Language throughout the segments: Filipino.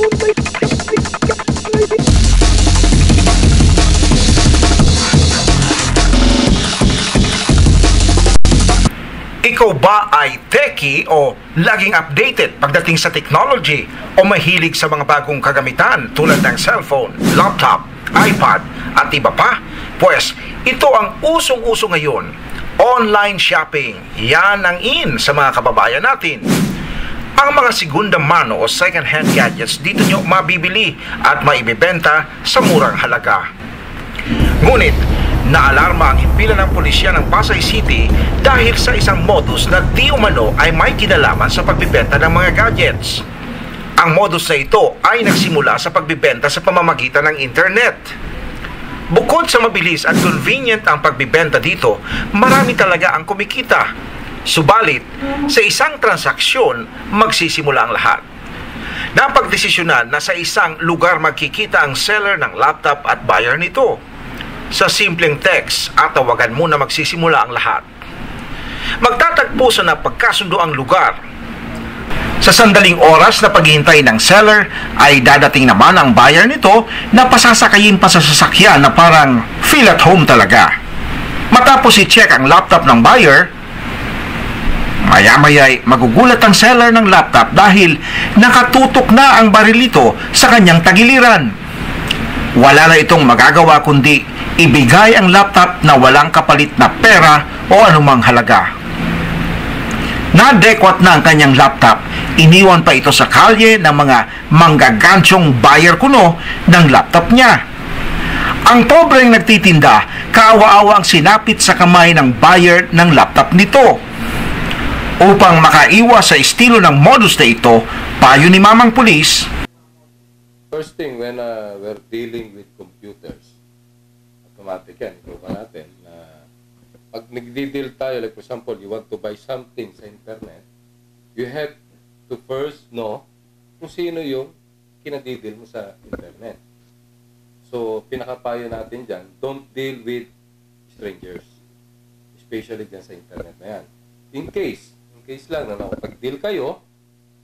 Ikaw ba ay techie o laging updated pagdating sa technology o mahilig sa mga bagong kagamitan tulad ng cellphone, laptop, iPad at iba pa? Pues ito ang usong-uso ngayon. Online shopping. Yan ang in sa mga kababayan natin. Ang mga segunda mano o second-hand gadgets dito nyo mabibili at maibibenta sa murang halaga. Ngunit, naalarma ang himpilan ng pulisya ng Pasay City dahil sa isang modus na di umano ay may kinalaman sa pagbibenta ng mga gadgets. Ang modus na ito ay nagsimula sa pagbibenta sa pamamagitan ng internet. Bukod sa mabilis at convenient ang pagbibenta dito, marami talaga ang kumikita. Subalit, sa isang transaksyon, magsisimula ang lahat. Napagdesisyonan na sa isang lugar magkikita ang seller ng laptop at buyer nito. Sa simpleng text at tawagan muna magsisimula ang lahat. Magtatagpo sa napagkasundo ang lugar. Sa sandaling oras na paghihintay ng seller ay dadating naman ang buyer nito na pasasakayin pa sa sasakyan na parang feel at home talaga. Matapos i-check ang laptop ng buyer, Maya-maya magugulat ang seller ng laptop dahil nakatutok na ang baril nito sa kanyang tagiliran. Wala na itong magagawa kundi ibigay ang laptop na walang kapalit na pera o anumang halaga. Nadekwat na ang kanyang laptop, iniwan pa ito sa kalye ng mga manggagansyong buyer kuno ng laptop niya. Ang pobreng nagtitinda, kaawa-awa ang sinapit sa kamay ng buyer ng laptop nito. Upang makaiwas sa estilo ng modus na ito, payo ni Mamang Pulis, First thing, when uh, we're dealing with computers, automatic yan, ituka natin, na pag nagdi-deal tayo, like for example, you want to buy something sa internet, you have to first know kung sino yung kinadidil mo sa internet. So, pinakapayo natin dyan, don't deal with strangers. Especially dyan sa internet na yan. In case, in case lang na nakapag-deal kayo,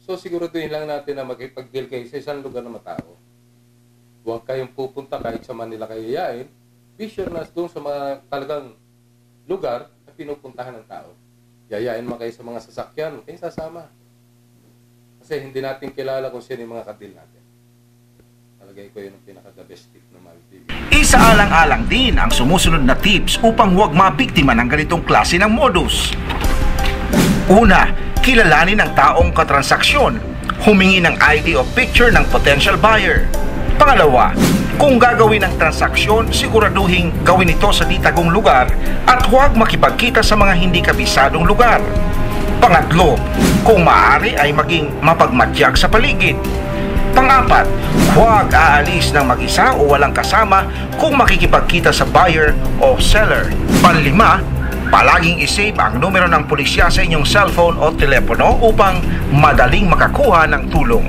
so siguraduhin lang natin na makipag-deal kayo sa isang lugar na matao. Huwag kayong pupunta kahit sa Manila kayo yayain, be sure na doon sa mga talagang lugar na pinupuntahan ng tao. Yayain mo kayo sa mga sasakyan, kayo sasama. Kasi hindi natin kilala kung sino yung mga kadil natin. Talagay ko yun ang pinaka-the best tip na mabibigay. Isaalang-alang din ang sumusunod na tips upang huwag mabiktima ng ganitong klase ng modus. Una, kilalanin ang taong katransaksyon. Humingi ng ID o picture ng potential buyer. Pangalawa, kung gagawin ang transaksyon, siguraduhin gawin ito sa ditagong lugar at huwag makipagkita sa mga hindi kabisadong lugar. Pangatlo, kung maaari ay maging mapagmatyag sa paligid. Pangapat, huwag aalis ng mag-isa o walang kasama kung makikipagkita sa buyer o seller. Panlima, palaging isave ang numero ng pulisya sa inyong cellphone o telepono upang madaling makakuha ng tulong.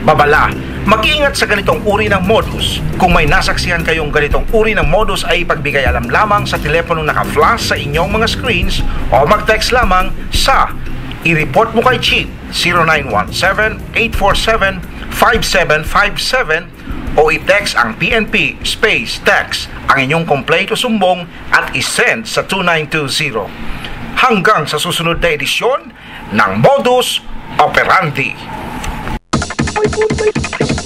Babala, mag-iingat sa ganitong uri ng modus. Kung may nasaksihan kayong ganitong uri ng modus ay pagbigay alam lamang sa telepono naka-flash sa inyong mga screens o mag-text lamang sa i-report mo kay Chief 0917-847-5757 o i-text ang PNP space text ang inyong complaint o sumbong at i-send sa 2920. Hanggang sa susunod na edisyon ng Modus Operandi. Ay,